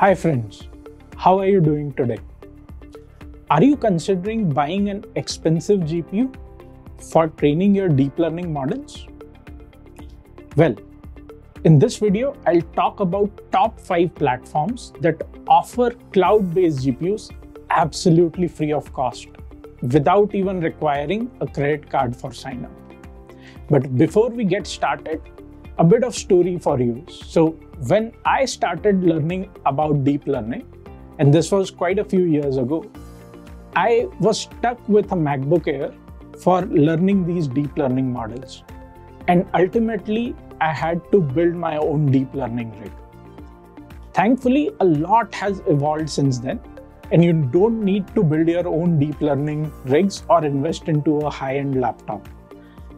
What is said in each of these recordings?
Hi friends, how are you doing today? Are you considering buying an expensive GPU for training your deep learning models? Well, in this video, I'll talk about top 5 platforms that offer cloud-based GPUs absolutely free of cost without even requiring a credit card for sign up. But before we get started, a bit of story for you. So when I started learning about deep learning, and this was quite a few years ago, I was stuck with a MacBook Air for learning these deep learning models. And ultimately, I had to build my own deep learning rig. Thankfully, a lot has evolved since then, and you don't need to build your own deep learning rigs or invest into a high end laptop.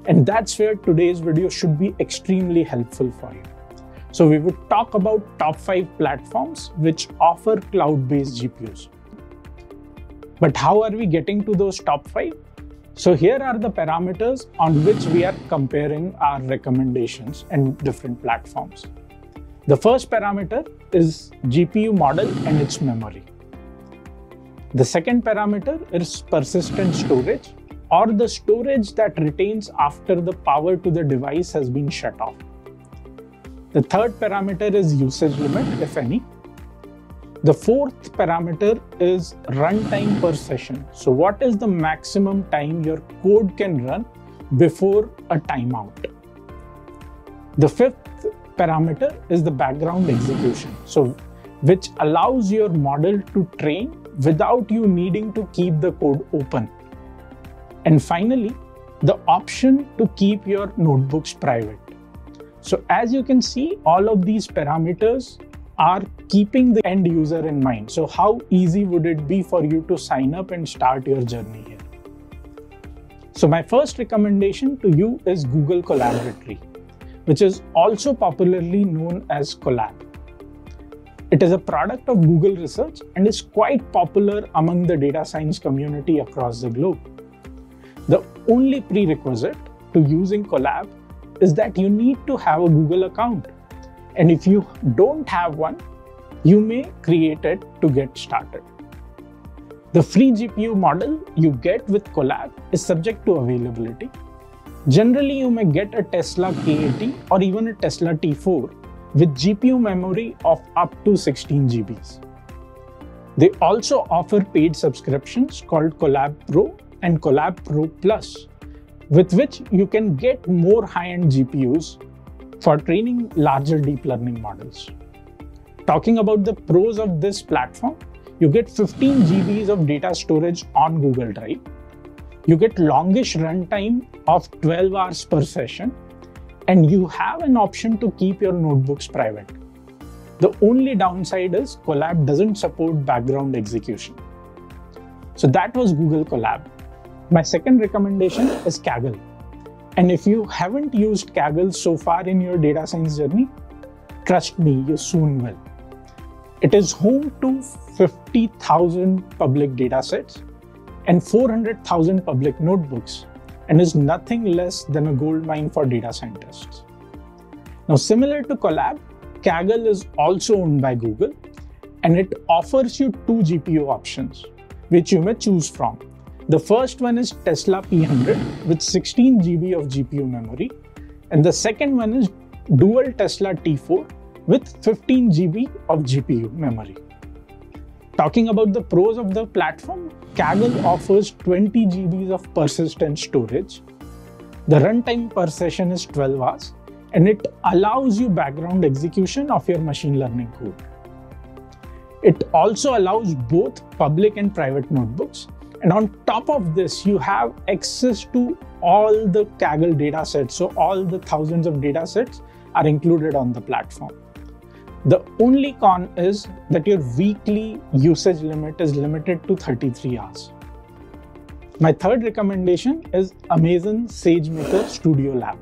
And that's where today's video should be extremely helpful for you. So we would talk about top five platforms which offer cloud-based GPUs. But how are we getting to those top five? So here are the parameters on which we are comparing our recommendations and different platforms. The first parameter is GPU model and its memory. The second parameter is persistent storage or the storage that retains after the power to the device has been shut off. The third parameter is usage limit, if any. The fourth parameter is runtime per session. So what is the maximum time your code can run before a timeout? The fifth parameter is the background execution. So which allows your model to train without you needing to keep the code open. And finally, the option to keep your notebooks private. So as you can see, all of these parameters are keeping the end user in mind. So how easy would it be for you to sign up and start your journey here? So my first recommendation to you is Google Colaboratory, which is also popularly known as Colab. It is a product of Google Research and is quite popular among the data science community across the globe. The only prerequisite to using Colab is that you need to have a Google account. And if you don't have one, you may create it to get started. The free GPU model you get with Colab is subject to availability. Generally, you may get a Tesla K80 or even a Tesla T4 with GPU memory of up to 16 GBs. They also offer paid subscriptions called Colab Pro and Colab Pro Plus, with which you can get more high-end GPUs for training larger deep learning models. Talking about the pros of this platform, you get 15 GBs of data storage on Google Drive. You get longish runtime of 12 hours per session, and you have an option to keep your notebooks private. The only downside is Colab doesn't support background execution. So that was Google Colab. My second recommendation is Kaggle. And if you haven't used Kaggle so far in your data science journey, trust me, you soon will. It is home to 50,000 public datasets and 400,000 public notebooks and is nothing less than a gold mine for data scientists. Now, similar to Colab, Kaggle is also owned by Google and it offers you two GPU options, which you may choose from. The first one is Tesla P100 with 16 GB of GPU memory, and the second one is dual Tesla T4 with 15 GB of GPU memory. Talking about the pros of the platform, Kaggle offers 20 GB of persistent storage. The runtime per session is 12 hours, and it allows you background execution of your machine learning code. It also allows both public and private notebooks and on top of this, you have access to all the Kaggle datasets. So all the thousands of datasets are included on the platform. The only con is that your weekly usage limit is limited to 33 hours. My third recommendation is Amazon SageMaker Studio Lab.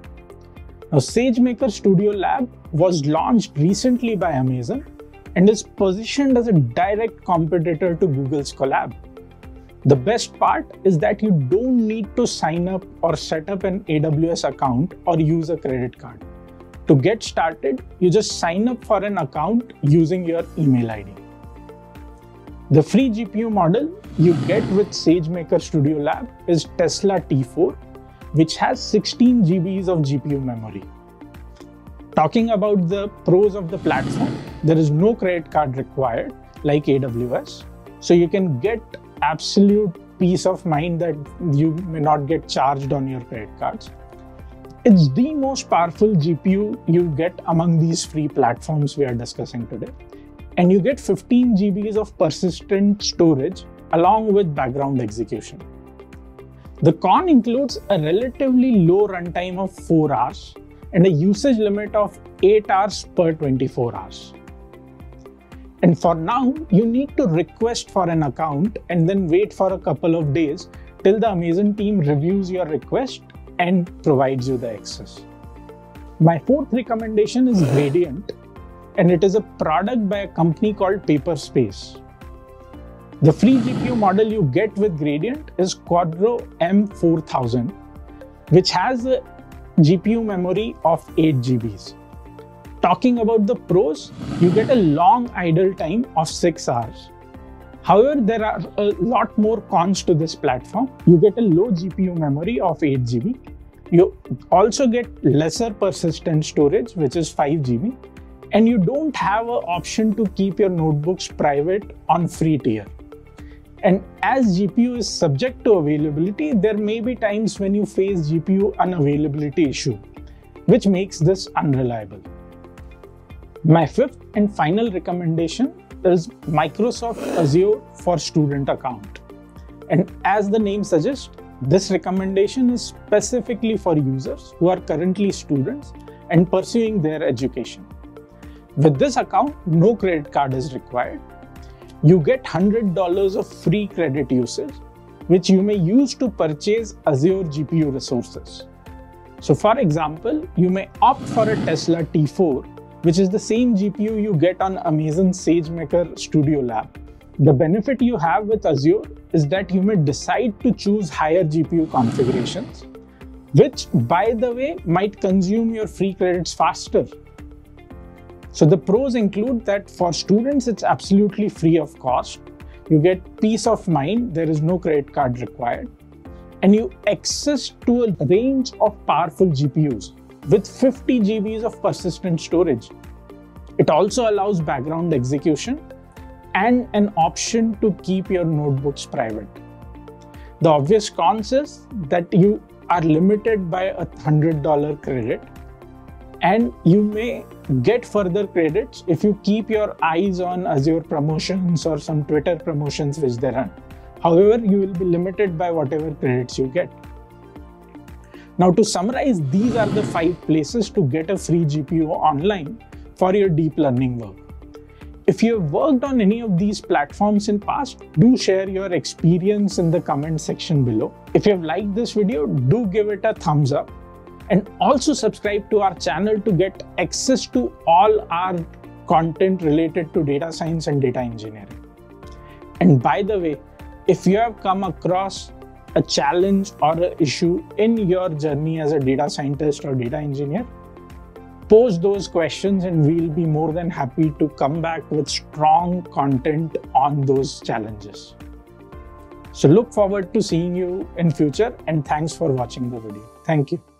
Now, SageMaker Studio Lab was launched recently by Amazon and is positioned as a direct competitor to Google's Colab. The best part is that you don't need to sign up or set up an AWS account or use a credit card. To get started, you just sign up for an account using your email ID. The free GPU model you get with SageMaker Studio Lab is Tesla T4, which has 16 GBs of GPU memory. Talking about the pros of the platform, there is no credit card required like AWS. So you can get absolute peace of mind that you may not get charged on your credit cards. It's the most powerful GPU you get among these free platforms we are discussing today. And you get 15 GBs of persistent storage along with background execution. The con includes a relatively low runtime of 4 hours and a usage limit of 8 hours per 24 hours. And for now, you need to request for an account and then wait for a couple of days till the Amazon team reviews your request and provides you the access. My fourth recommendation is Gradient, and it is a product by a company called Paperspace. The free GPU model you get with Gradient is Quadro M4000, which has a GPU memory of 8 GBs. Talking about the pros, you get a long idle time of 6 hours. However, there are a lot more cons to this platform. You get a low GPU memory of 8 GB. You also get lesser persistent storage, which is 5 GB. And you don't have an option to keep your notebooks private on free tier. And as GPU is subject to availability, there may be times when you face GPU unavailability issue, which makes this unreliable. My fifth and final recommendation is Microsoft Azure for Student account. And as the name suggests, this recommendation is specifically for users who are currently students and pursuing their education. With this account, no credit card is required you get $100 of free credit usage, which you may use to purchase Azure GPU resources. So for example, you may opt for a Tesla T4, which is the same GPU you get on Amazon SageMaker Studio Lab. The benefit you have with Azure is that you may decide to choose higher GPU configurations, which by the way might consume your free credits faster so the pros include that for students, it's absolutely free of cost. You get peace of mind. There is no credit card required. And you access to a range of powerful GPUs with 50 GBs of persistent storage. It also allows background execution and an option to keep your notebooks private. The obvious cons is that you are limited by a $100 credit and you may get further credits if you keep your eyes on Azure promotions or some Twitter promotions which they run. However, you will be limited by whatever credits you get. Now to summarize, these are the five places to get a free GPU online for your deep learning work. If you have worked on any of these platforms in past, do share your experience in the comment section below. If you have liked this video, do give it a thumbs up and also subscribe to our channel to get access to all our content related to data science and data engineering. And by the way, if you have come across a challenge or an issue in your journey as a data scientist or data engineer, post those questions and we'll be more than happy to come back with strong content on those challenges. So look forward to seeing you in future and thanks for watching the video. Thank you.